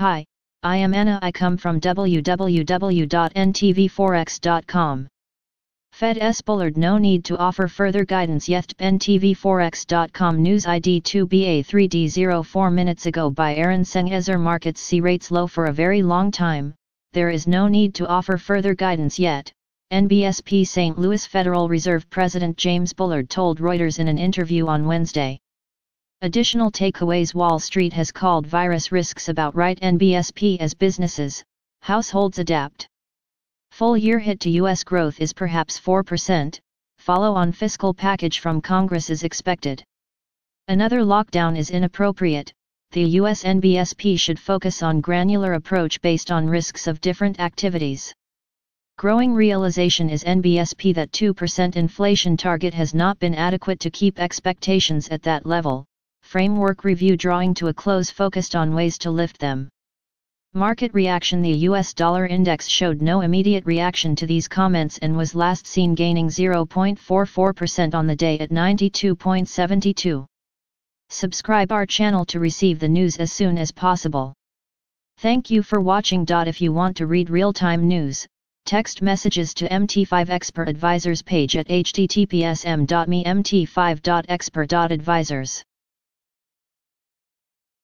Hi, I am Anna. I come from www.ntvforex.com. Fed S. Bullard no need to offer further guidance yet. NTVForex.com News ID 2BA3D0 4 minutes ago by Eren Sengezer Markets see rates low for a very long time, there is no need to offer further guidance yet. NBSP St. Louis Federal Reserve President James Bullard told Reuters in an interview on Wednesday. Additional takeaways Wall Street has called virus risks about right NBSP as businesses, households adapt. Full year hit to U.S. growth is perhaps 4%, follow on fiscal package from Congress is expected. Another lockdown is inappropriate, the US NBSP should focus on granular approach based on risks of different activities. Growing realization is NBSP that 2% inflation target has not been adequate to keep expectations at that level, framework review drawing to a close focused on ways to lift them. Market reaction The US dollar index showed no immediate reaction to these comments and was last seen gaining 0.44% on the day at 92.72. Subscribe our channel to receive the news as soon as possible. Thank you for watching. If you want to read real-time news, Text messages to MT5 Expert Advisors page at https m.me mt5.expert.advisors.